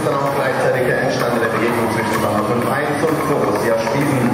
ist dann auch gleichzeitig der Endstand der Begegnung zwischen Wanner 5-1 und Borussia Spielen.